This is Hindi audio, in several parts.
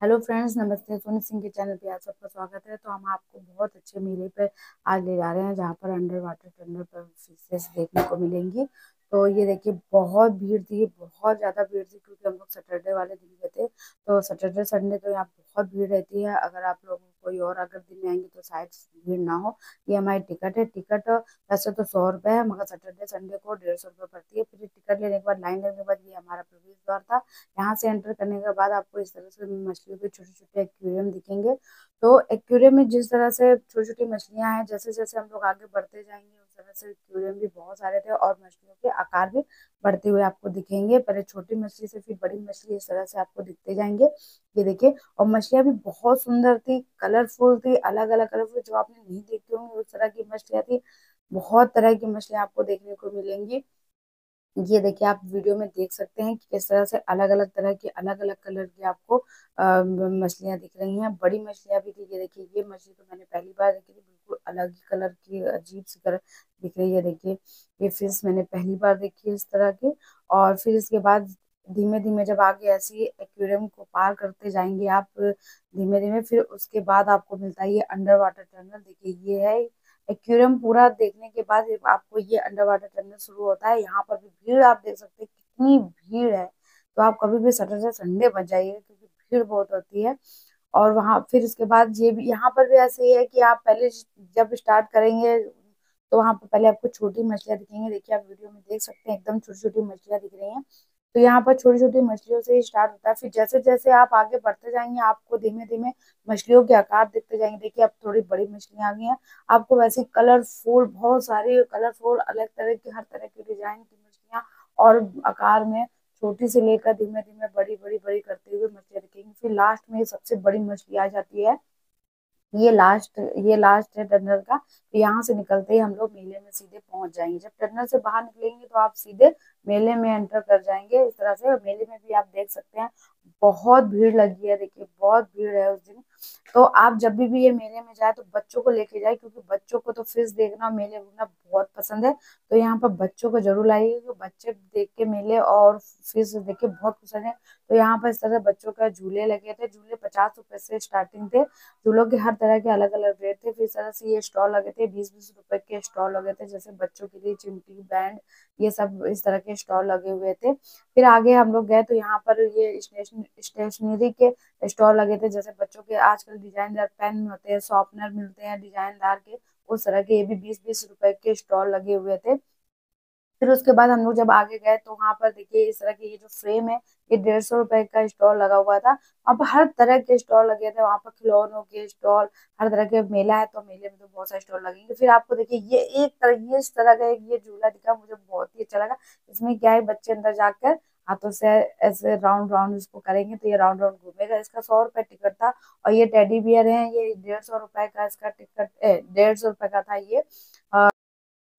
हेलो फ्रेंड्स, नमस्ते। सोनी सिंह के चैनल पे आप सबका स्वागत है। तो हम आपको बहुत अच्छे मेले पे आज ले जा रहे हैं, जहाँ पर अंडर वाटर टनल पर फिशेस देखने को मिलेंगी। तो ये देखिए, बहुत भीड़ थी, बहुत ज़्यादा भीड़ थी, क्योंकि हम लोग सैटरडे वाले दिन गए थे। तो सैटरडे, संडे तो यहाँ बहुत भीड़ रहती है। अगर आप लोग कोई और अगर दिन आएँगे तो शायद भीड़ ना हो। ये हमारी टिकट है। टिकट वैसे तो सौ रुपये है, मगर सैटरडे, संडे को डेढ़ सौ रुपये पड़ती है। फिर टिकट लेने के बाद, लाइन लगने के बाद ये हमारा द्वार था। यहाँ से एंटर करने के बाद आपको इस तरह से मछलियों के छोटे छोटे एक्वेरियम दिखेंगे। तो एक्वेरियम में जिस तरह से छोटी छोटी मछलियाँ हैं जैसे जैसे हम लोग आगे बढ़ते जाएँगे, उस तरह से एक्वेरियम भी बहुत सारे थे और मछलियों के आकार भी बढ़ते हुए आपको दिखेंगे। पहले छोटी मछली से फिर बड़ी मछली इस तरह से आपको दिखते जाएँगे। ये देखिए, और मछलियाँ भी बहुत सुंदर थी कलरफुल थी अलग अलग कलरफुल जो आपने नहीं देखी होंगी, उस तरह की मछलियाँ थी। बहुत तरह की मछलियाँ आपको देखने को मिलेंगी। ये देखिए, आप वीडियो में देख सकते हैं कि किस तरह से अलग अलग तरह की अलग अलग कलर की आपको मछलियाँ दिख रही हैं। बड़ी मछलियाँ भी थी ये देखिए, ये मछली तो मैंने पहली बार देखी थी। बिल्कुल अलग ही कलर की, अजीब सी कलर दिख रही है। देखिए, ये फ़िश मैंने पहली बार देखी है इस तरह की। और फिर इसके बाद धीमे धीमे जब आगे ऐसी एक्वेरियम को पार करते जाएँगे आप धीमे धीमे फिर उसके बाद आपको मिलता है ये अंडर वाटर टनल। देखिए, ये है एक्वेरियम पूरा देखने के बाद आपको ये अंडर वाटर टनल शुरू होता है, यहाँ पर भी भीड़ आप देख सकते हैं कितनी भीड़ है। तो आप कभी भी सैटरडे संडे बच जाइए क्योंकि भीड़ बहुत होती है। और वहाँ फिर उसके बाद ये भी, यहाँ पर भी ऐसे ही है कि आप पहले जब स्टार्ट करेंगे तो वहाँ पर पहले आपको छोटी मछलियाँ दिखेंगी। देखिए आप वीडियो में देख सकते हैं, एकदम छोटी छोटी मछलियाँ दिख रही हैं। तो यहाँ पर छोटी छोटी मछलियों से स्टार्ट होता है। फिर जैसे जैसे आप आगे बढ़ते जाएँगे, आपको धीमे धीमे मछलियों के आकार दिखते जाएँगे। देखिए, अब थोड़ी बड़ी मछलियाँ आ गई हैं। आपको वैसे कलरफुल बहुत सारी कलरफुल अलग तरह की, हर तरह की डिज़ाइन की मछलियाँ और आकार में छोटी से लेकर धीमे धीमे बड़ी बड़ी बड़ी करते हुए मछलियाँ दिखेंगी। फिर लास्ट में सबसे बड़ी मछली आ जाती है। ये लास्ट ये लास्ट है टनल का। तो यहाँ से निकलते ही हम लोग मेले में सीधे पहुँच जाएँगे। जब टनल से बाहर निकलेंगे तो आप सीधे मेले में एंटर कर जाएँगे। इस तरह से मेले में भी आप देख सकते हैं, बहुत भीड़ लगी है। देखिए, बहुत भीड़ है उस दिन। तो आप जब भी भी ये मेले में जाए तो बच्चों को लेके जाए, क्योंकि बच्चों को तो फ़िश देखना, मेले घूमना बहुत पसंद है। तो यहाँ पर बच्चों को ज़रूर लाइए, क्योंकि बच्चे देख के मेले और फ़िश देख के बहुत पसंद है। तो यहाँ पर इस तरह बच्चों का झूले लगे थे, झूले पचास रुपए से स्टार्टिंग थे झूलों के हर तरह के अलग अलग रेट थे, फिर इस तरह से ये स्टॉल लगे थे बीस बीस रुपए के स्टॉल लगे थे, जैसे बच्चों के लिए चिमटी, बैंड, ये सब इस तरह के स्टॉल लगे हुए थे। फिर आगे हम लोग गए तो यहाँ पर ये स्टेशनरी के स्टॉल लगे थे, जैसे बच्चों के आजकल डिजाइनदार पेन होते हैं शॉर्पनर मिलते हैं डिजाइनदार के, उस तरह के ये भी बीस बीस रुपए के स्टॉल लगे हुए थे। फिर उसके बाद हम लोग जब आगे गए तो वहाँ पर देखिए इस तरह के ये जो फ्रेम है, ये डेढ़ सौ रुपए का स्टॉल लगा हुआ था। वहाँ पर हर तरह के स्टॉल लगे थे, वहाँ पर खिलौनों के स्टॉल, हर तरह के मेला है तो मेले में तो बहुत सारे स्टॉल लगेंगे। फिर आपको देखिए ये एक तरह, ये इस तरह का एक ये झूला दिखा, मुझे बहुत ही अच्छा लगा। इसमें क्या है, बच्चे अंदर जाकर हाथों से ऐसे राउंड राउंड इसको करेंगे तो ये राउंड राउंड घूमेगा। इसका सौ रुपए टिकट था और ये टेडी बियर है, ये डेढ़ सौ रुपए का इसका टिकट डेढ़ सौ रुपए का था ये।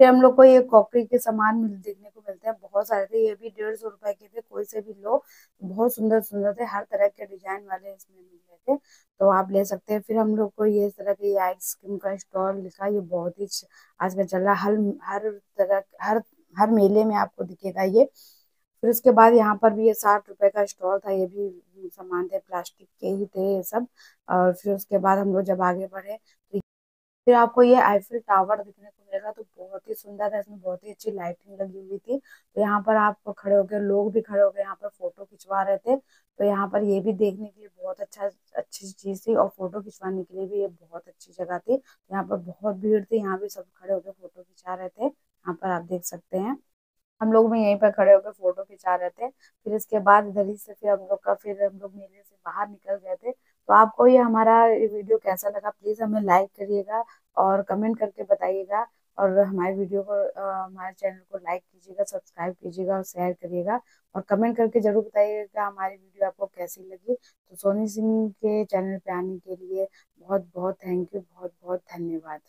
फिर हम लोग को ये कॉकरी के सामान मिल, देखने को मिलते हैं, बहुत सारे थे, ये भी डेढ़ सौ रुपए के थे, कोई से भी लो, बहुत सुंदर सुंदर थे, हर तरह के डिज़ाइन वाले इसमें मिल रहे थे तो आप ले सकते हैं। फिर हम लोग को ये तरह के आइसक्रीम का स्टॉल लिखा ये बहुत ही आजकल चल रहा, हर हर तरह, हर हर मेले में आपको दिखेगा ये। फिर उसके बाद यहाँ पर भी ये साठ रुपए का स्टॉल था, ये भी, सामान थे, प्लास्टिक के ही थे ये सब, और फिर उसके बाद हम लोग जब आगे बढ़े तो फिर आपको ये आईफिल टावर दिखने को मिलेगा तो बहुत ही सुंदर है, इसमें बहुत ही अच्छी लाइटिंग लगी हुई थी। तो यहाँ पर आप खड़े होकर लोग भी खड़े होकर यहाँ पर फ़ोटो खिंचवा रहे थे। तो यहाँ पर ये भी देखने के लिए बहुत अच्छा अच्छी चीज़ थी और फ़ोटो खिंचवाने के लिए भी ये बहुत अच्छी जगह थी। यहाँ पर बहुत भीड़ थी, यहाँ भी सब खड़े होकर फ़ोटो खिंचा रहे थे। यहाँ पर आप देख सकते हैं। हम लोग भी यहीं पर खड़े होकर फ़ोटो खिंचा रहे थे। फिर इसके बाद इधर ही से फिर हम लोग का, फिर हम लोग मेले से बाहर निकल गए थे। तो आपको ये हमारा वीडियो कैसा लगा, प्लीज़ हमें लाइक करिएगा और कमेंट करके बताइएगा और हमारे वीडियो को हमारे चैनल को लाइक कीजिएगा, सब्सक्राइब कीजिएगा और शेयर करिएगा और कमेंट करके ज़रूर बताइएगा हमारी वीडियो आपको कैसी लगी। तो सोनी सिंह के चैनल पे आने के लिए बहुत बहुत थैंक यू बहुत बहुत धन्यवाद।